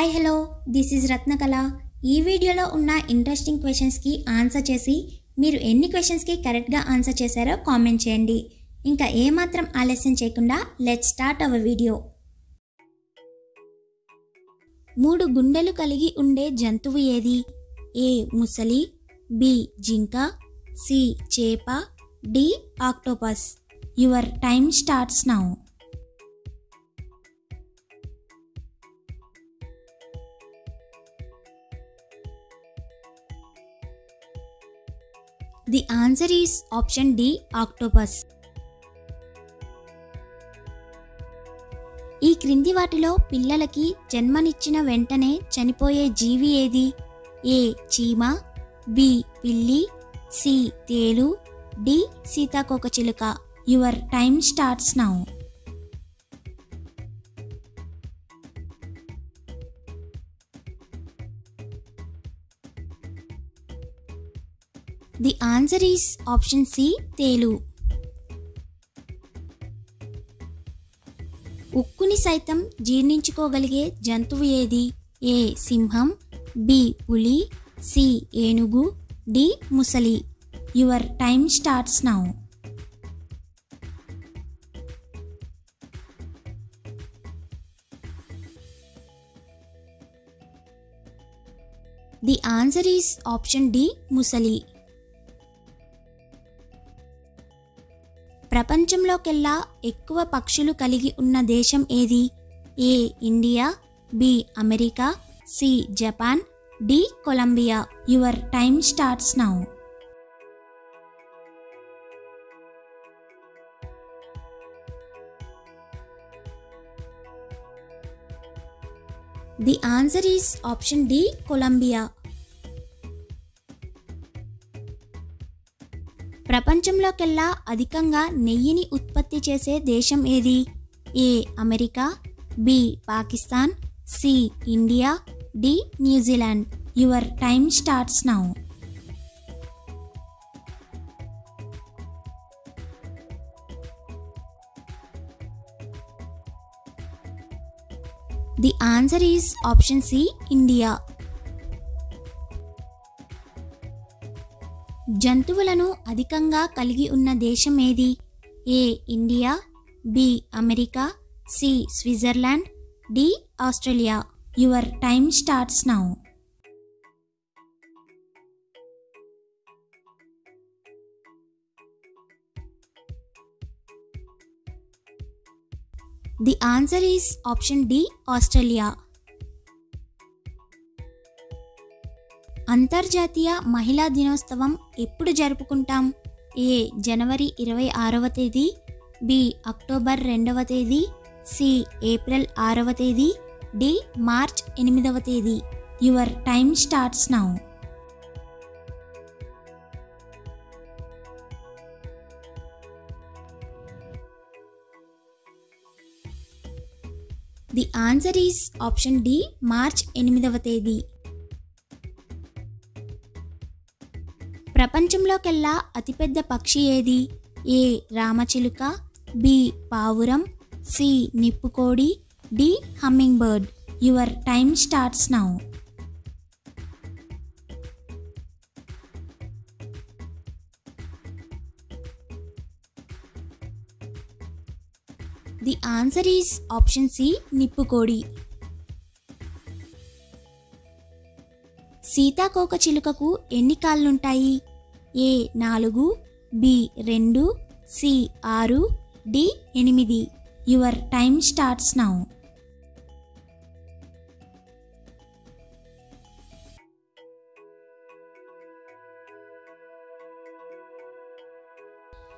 Hi hello. This is Ratnakala ఈ వీడియోలో ఉన్న ఇంట్రెస్టింగ్ క్వశ్చన్స్కి ఆన్సర్ చేసి మీరు ఎన్ని క్వశ్చన్స్కి కరెక్ట్గా ఆన్సర్ చేశారో కామెంట్ చేయండి. ఇంకా ఏమాత్రం ఆలస్యం చేయకుండా లెట్ స్టార్ట్ అవర్ వీడియో మూడు గుండెలు కలిగి ఉండే జంతువు ఏది? ఏ ముసలి బి జింక సి చేప D octopus. Your time starts now the answer is option D octopus ఈ క్రింది వాటిలో పిల్లలకి జన్మనిచ్చిన వెంటనే చనిపోయే జీవి ఏది? ఏ చీమ బి పిల్లి సి తేలు డి సీతాకోకచిలుక your time starts now the answer is option C తేలు ఉక్కుని సైతం జీర్ణించుకోగలిగే జంతువు ఏది? ఏ సింహం బి పులి సి ఏనుగు డి ముసలి. Your time starts now the answer is option D ముసలి. ప్రపంచంలోకెల్లా ఎక్కువ పక్షులు కలిగి ఉన్న దేశం ఏది? A India B America C Japan D Colombia. Your time starts now. The answer is option D Colombia. ప్రపంచంలోకెల్లా అధికంగా నెయ్యిని ఉత్పత్తి చేసే దేశం ఏది? A. America B. Pakistan C. India D. New Zealand. Your time starts now. The answer is option C India. జంతువులను అధికంగా కలిగి ఉన్న దేశం ఏది? A India B America C Switzerland D Australia. Your time starts now. The answer is option D Australia. అంతర్జాతీయ మహిళా దినోత్సవం ఎప్పుడు జరుపుకుంటాం? ఏ. జనవరి ఇరవై ఆరవ తేదీ బి. అక్టోబర్ రెండవ తేదీ సి. ఏప్రిల్ ఆరవ తేదీ డి. మార్చ్ ఎనిమిదవ తేదీ. Your time starts now. The answer is option D March ఎనిమిదవ తేదీ. ప్రపంచంలోకెల్లా అతిపెద్ద పక్షి ఏది? ఏ. రామచిలుక బి. పావురం C. నిప్పుకోడి D. Humming bird your time starts now. The answer is option C నిప్పుకోడి. సీతాకోక చిలుకకు ఎన్ని కాళ్ళుంటాయి? ఏ నాలుగు బి రెండు సి ఆరు డి ఎనిమిది. Your time starts now.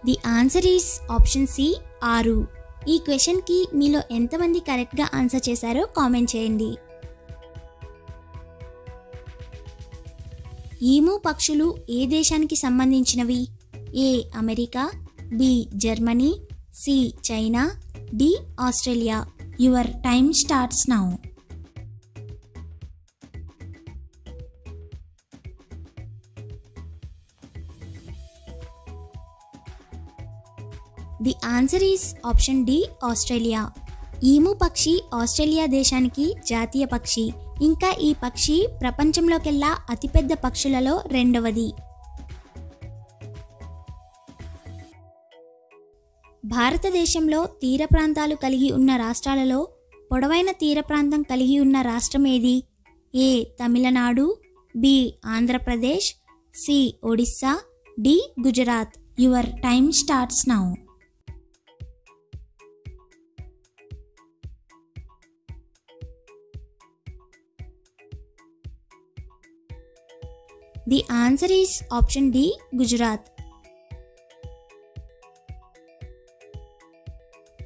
The answer is option C ఆరు. ఈ క్వశ్చన్కి మీలో ఎంతమంది కరెక్ట్గా ఆన్సర్ చేశారో కామెంట్ చేయండి. ఈము పక్షులు ఏ దేశానికి సంబంధించినవి? A America B Germany C China D Australia. Your time starts now. The answer is option D Australia. Emu పక్షి ఆస్ట్రేలియా దేశానికి జాతీయ పక్షి. ఇంకా ఈ పక్షి ప్రపంచంలోకెల్లా అతిపెద్ద పక్షులలో రెండవది. భారతదేశంలో తీర ప్రాంతాలు కలిగి ఉన్న రాష్ట్రాలలో పొడవైన తీర ప్రాంతం కలిగి ఉన్న రాష్ట్రం ఏది? A. Tamil Nadu B. Andhra Pradesh C. Odisha D. Gujarat. Your time starts now. The answer is option D Gujarat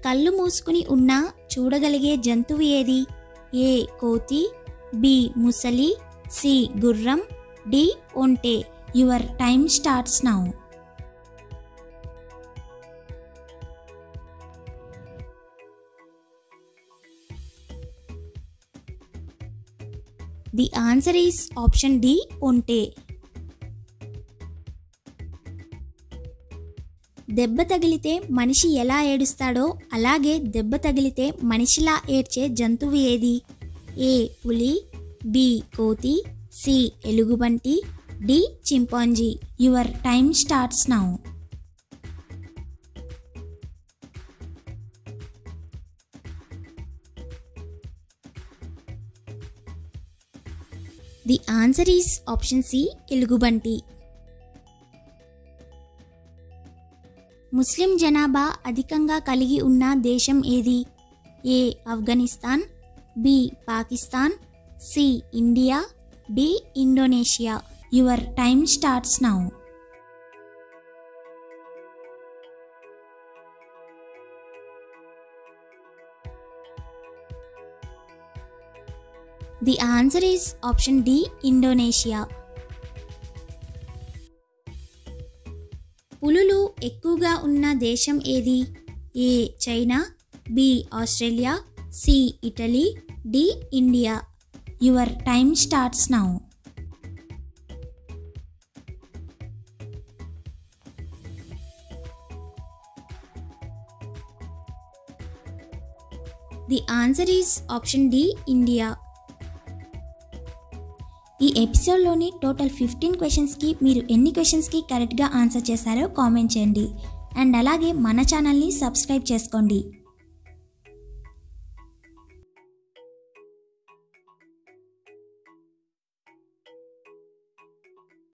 కళ్ళు మూసుకుని ఉన్నా చూడగలిగే జంతువు ఏది? ఏ కోతి బి ముసలి సి గుర్రం D ఒంటే. Your time starts now the answer is option D ఒంటే. దెబ్బ తగిలితే మనిషి ఎలా ఏడుస్తాడో అలాగే దెబ్బ తగిలితే మనిషిలా ఏడ్చే జంతువు ఏది? ఏ. పులి బి. కోతి సి. ఎలుగుబంటి D. Chimpanzee. Your time starts now. The answer is option C ఎలుగుబంటి. ముస్లిం జనాభా అధికంగా కలిగి ఉన్న దేశం ఏది? A. Afghanistan B. Pakistan C. India D. Indonesia. Your time starts now. The answer is option D Indonesia. పులులు ఎక్కువగా ఉన్న దేశం ఏది? A China B Australia C Italy D India. Your time starts now. The answer is option D India. ఎపిసోడ్లోని total fifteen క్వశ్చన్స్కి మీరు ఎన్ని క్వశ్చన్స్కి కరెక్ట్గా ఆన్సర్ చేశారో కామెంట్ చేయండి. అండ్ అలాగే మన ఛానల్ని సబ్స్క్రైబ్ చేసుకోండి.